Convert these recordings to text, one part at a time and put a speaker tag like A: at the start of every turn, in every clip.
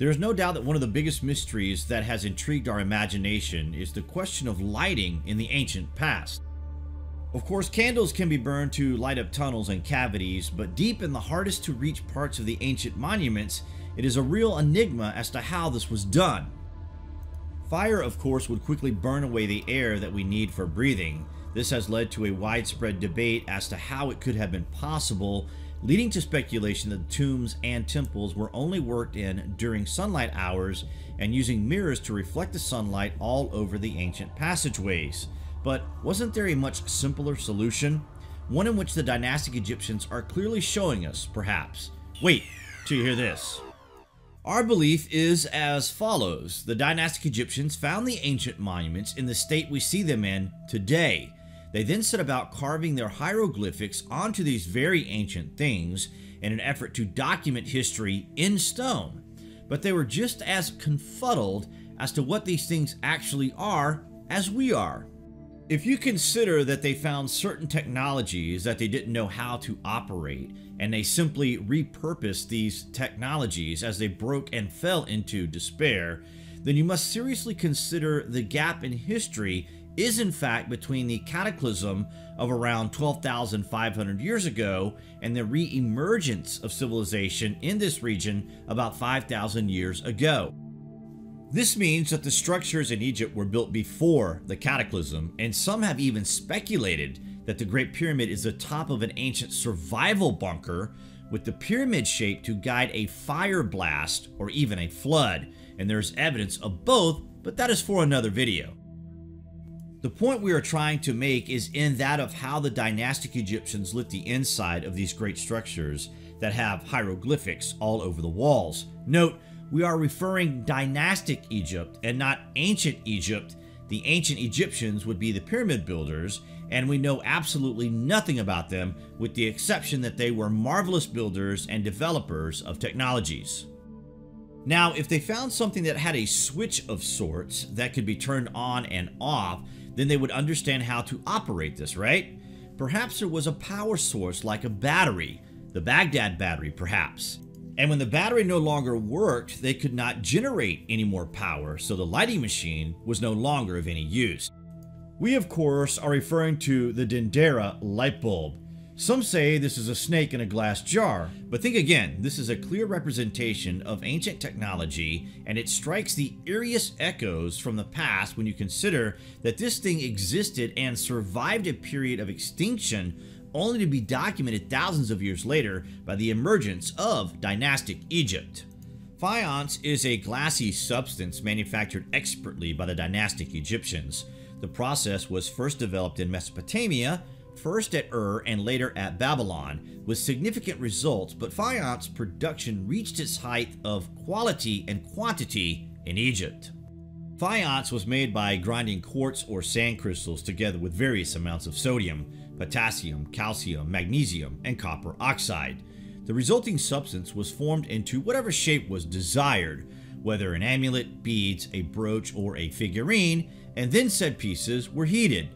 A: There is no doubt that one of the biggest mysteries that has intrigued our imagination is the question of lighting in the ancient past. Of course, candles can be burned to light up tunnels and cavities, but deep in the hardest to reach parts of the ancient monuments, it is a real enigma as to how this was done. Fire, of course, would quickly burn away the air that we need for breathing. This has led to a widespread debate as to how it could have been possible, leading to speculation that the tombs and temples were only worked in during sunlight hours and using mirrors to reflect the sunlight all over the ancient passageways. But wasn't there a much simpler solution? One in which the dynastic Egyptians are clearly showing us, perhaps. Wait till you hear this. Our belief is as follows. The dynastic Egyptians found the ancient monuments in the state we see them in today. They then set about carving their hieroglyphics onto these very ancient things in an effort to document history in stone. But they were just as confuddled as to what these things actually are as we are. If you consider that they found certain technologies that they didn't know how to operate, and they simply repurposed these technologies as they broke and fell into despair, then you must seriously consider the gap in history is in fact between the cataclysm of around 12,500 years ago and the re-emergence of civilization in this region about 5,000 years ago. This means that the structures in Egypt were built before the cataclysm, and some have even speculated that the Great Pyramid is the top of an ancient survival bunker with the pyramid shape to guide a fire blast or even a flood, and there's evidence of both, but that is for another video. The point we are trying to make is in that of how the dynastic Egyptians lit the inside of these great structures that have hieroglyphics all over the walls. Note, we are referring dynastic Egypt and not ancient Egypt. The ancient Egyptians would be the pyramid builders, and we know absolutely nothing about them with the exception that they were marvelous builders and developers of technologies. Now, if they found something that had a switch of sorts that could be turned on and off, then they would understand how to operate this, right? Perhaps there was a power source like a battery, the Baghdad battery perhaps. And when the battery no longer worked, they could not generate any more power, so the lighting machine was no longer of any use. We of course are referring to the Dendera light bulb. Some say this is a snake in a glass jar, but think again, this is a clear representation of ancient technology and it strikes the eeriest echoes from the past when you consider that this thing existed and survived a period of extinction only to be documented thousands of years later by the emergence of dynastic Egypt. Faience is a glassy substance manufactured expertly by the dynastic Egyptians. The process was first developed in Mesopotamia, first at Ur and later at Babylon, with significant results, but faience production reached its height of quality and quantity in Egypt. Faience was made by grinding quartz or sand crystals together with various amounts of sodium, potassium, calcium, magnesium, and copper oxide. The resulting substance was formed into whatever shape was desired, whether an amulet, beads, a brooch, or a figurine, and then said pieces were heated.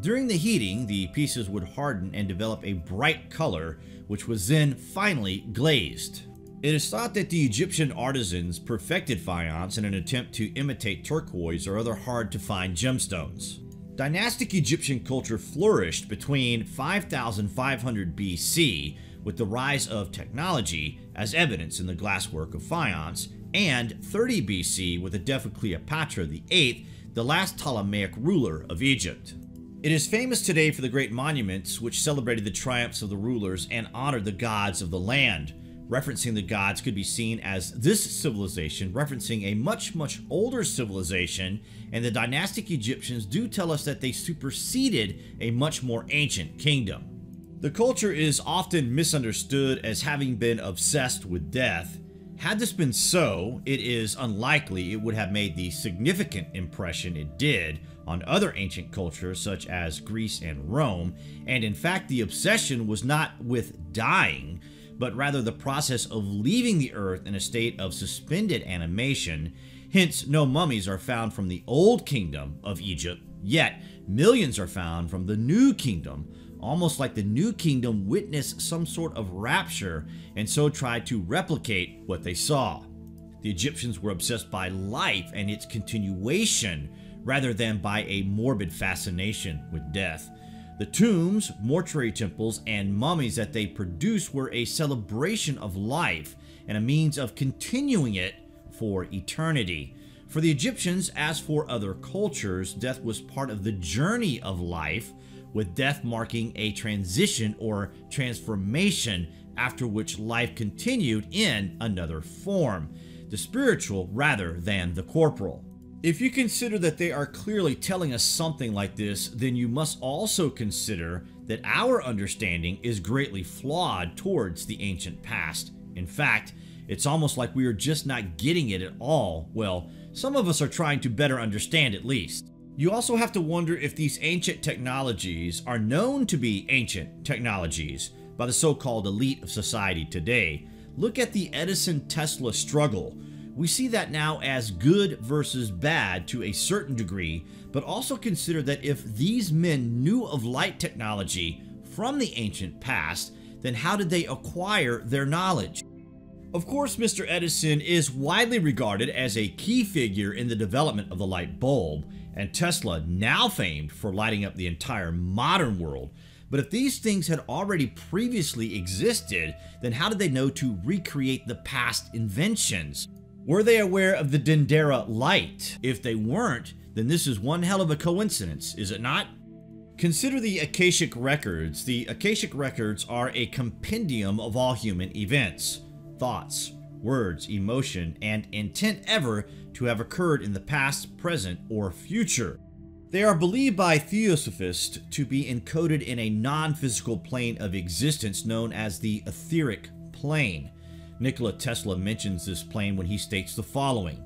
A: During the heating, the pieces would harden and develop a bright color, which was then finally glazed. It is thought that the Egyptian artisans perfected faience in an attempt to imitate turquoise or other hard to find gemstones. Dynastic Egyptian culture flourished between 5500 BC with the rise of technology, as evidenced in the glasswork of faience, and 30 BC with the death of Cleopatra VIII, the last Ptolemaic ruler of Egypt. It is famous today for the great monuments which celebrated the triumphs of the rulers and honored the gods of the land. Referencing the gods could be seen as this civilization referencing a much, much older civilization, and the dynastic Egyptians do tell us that they superseded a much more ancient kingdom. The culture is often misunderstood as having been obsessed with death. Had this been so, it is unlikely it would have made the significant impression it did on other ancient cultures such as Greece and Rome, and in fact the obsession was not with dying, but rather the process of leaving the earth in a state of suspended animation. Hence, no mummies are found from the old kingdom of Egypt, yet millions are found from the new kingdom, almost like the new kingdom witnessed some sort of rapture and so tried to replicate what they saw. The Egyptians were obsessed by life and its continuation rather than by a morbid fascination with death. The tombs, mortuary temples, and mummies that they produced were a celebration of life and a means of continuing it for eternity. For the Egyptians, as for other cultures, death was part of the journey of life, with death marking a transition or transformation after which life continued in another form, the spiritual rather than the corporal. If you consider that they are clearly telling us something like this, then you must also consider that our understanding is greatly flawed towards the ancient past. In fact, it's almost like we are just not getting it at all. Well, some of us are trying to better understand at least. You also have to wonder if these ancient technologies are known to be ancient technologies by the so-called elite of society today. Look at the Edison-Tesla struggle we see that now as good versus bad to a certain degree, but also consider that if these men knew of light technology from the ancient past, then how did they acquire their knowledge? Of course, Mr. Edison is widely regarded as a key figure in the development of the light bulb, and Tesla now famed for lighting up the entire modern world. But if these things had already previously existed, then how did they know to recreate the past inventions? Were they aware of the Dendera light? If they weren't, then this is one hell of a coincidence, is it not? Consider the Akashic Records. The Akashic Records are a compendium of all human events, thoughts, words, emotion, and intent ever to have occurred in the past, present, or future. They are believed by theosophists to be encoded in a non-physical plane of existence known as the etheric plane. Nikola Tesla mentions this plane when he states the following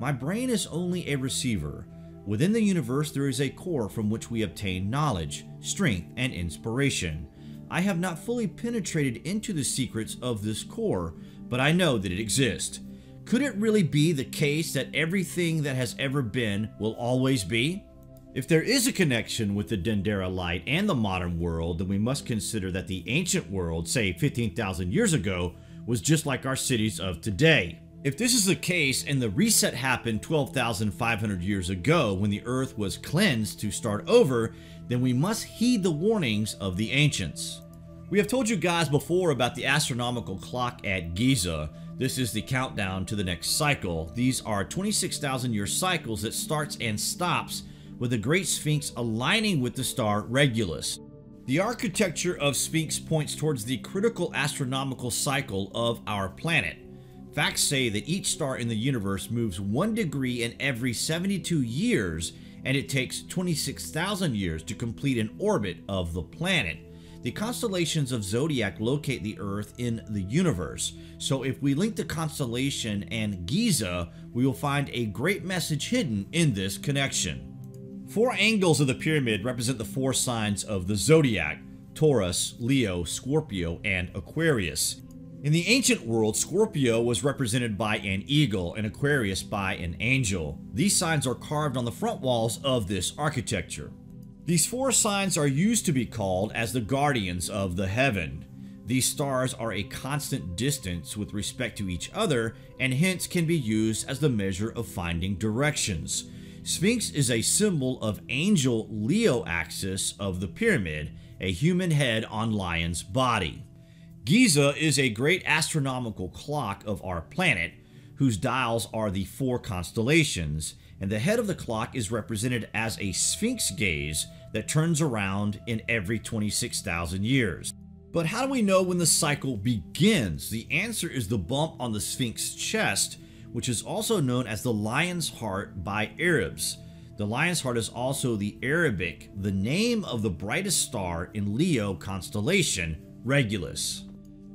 A: My brain is only a receiver. Within the universe, there is a core from which we obtain knowledge, strength, and inspiration. I have not fully penetrated into the secrets of this core, but I know that it exists. Could it really be the case that everything that has ever been will always be? If there is a connection with the Dendera light and the modern world, then we must consider that the ancient world, say 15,000 years ago, was just like our cities of today. If this is the case and the reset happened 12,500 years ago when the earth was cleansed to start over, then we must heed the warnings of the ancients. We have told you guys before about the astronomical clock at Giza. This is the countdown to the next cycle. These are 26,000 year cycles that starts and stops with the Great Sphinx aligning with the star Regulus. The architecture of Sphinx points towards the critical astronomical cycle of our planet. Facts say that each star in the universe moves one degree in every 72 years, and it takes 26,000 years to complete an orbit of the planet. The constellations of zodiac locate the Earth in the universe, so if we link the constellation and Giza, we will find a great message hidden in this connection. Four angles of the pyramid represent the four signs of the zodiac Taurus, Leo, Scorpio, and Aquarius. In the ancient world, Scorpio was represented by an eagle and Aquarius by an angel. These signs are carved on the front walls of this architecture. These four signs are used to be called as the guardians of the heaven. These stars are a constant distance with respect to each other and hence can be used as the measure of finding directions. Sphinx is a symbol of angel Leo axis of the pyramid, a human head on lion's body. Giza is a great astronomical clock of our planet, whose dials are the four constellations, and the head of the clock is represented as a sphinx gaze that turns around in every 26,000 years. But how do we know when the cycle begins? The answer is the bump on the sphinx chest which is also known as the lion's heart by Arabs. The lion's heart is also the Arabic, the name of the brightest star in Leo constellation, Regulus.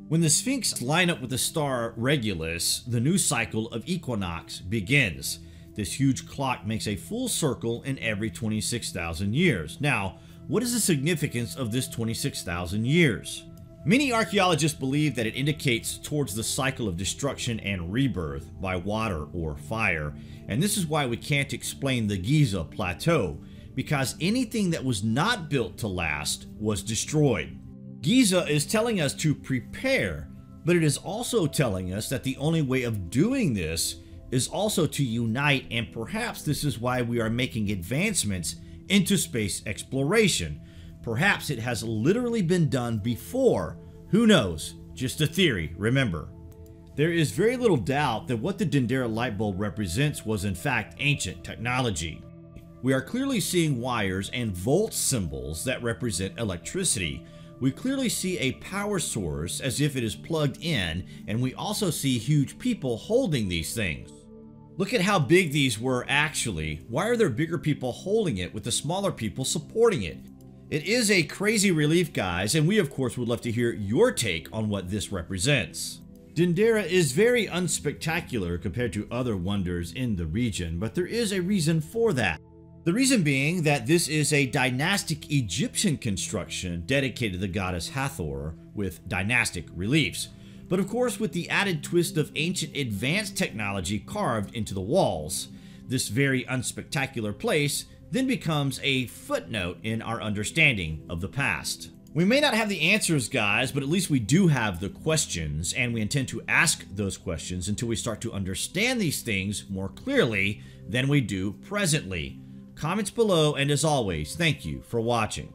A: When the Sphinx line up with the star Regulus, the new cycle of equinox begins. This huge clock makes a full circle in every 26,000 years. Now, what is the significance of this 26,000 years? Many archaeologists believe that it indicates towards the cycle of destruction and rebirth by water or fire, and this is why we can't explain the Giza Plateau, because anything that was not built to last was destroyed. Giza is telling us to prepare, but it is also telling us that the only way of doing this is also to unite, and perhaps this is why we are making advancements into space exploration. Perhaps it has literally been done before. Who knows? Just a theory, remember. There is very little doubt that what the Dendera light bulb represents was in fact ancient technology. We are clearly seeing wires and volt symbols that represent electricity. We clearly see a power source as if it is plugged in, and we also see huge people holding these things. Look at how big these were actually. Why are there bigger people holding it with the smaller people supporting it? It is a crazy relief, guys, and we of course would love to hear your take on what this represents. Dendera is very unspectacular compared to other wonders in the region, but there is a reason for that. The reason being that this is a dynastic Egyptian construction dedicated to the goddess Hathor with dynastic reliefs, but of course with the added twist of ancient advanced technology carved into the walls. This very unspectacular place then becomes a footnote in our understanding of the past. We may not have the answers, guys, but at least we do have the questions, and we intend to ask those questions until we start to understand these things more clearly than we do presently. Comments below, and as always, thank you for watching.